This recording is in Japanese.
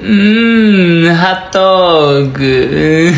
うーん、ハットーグ。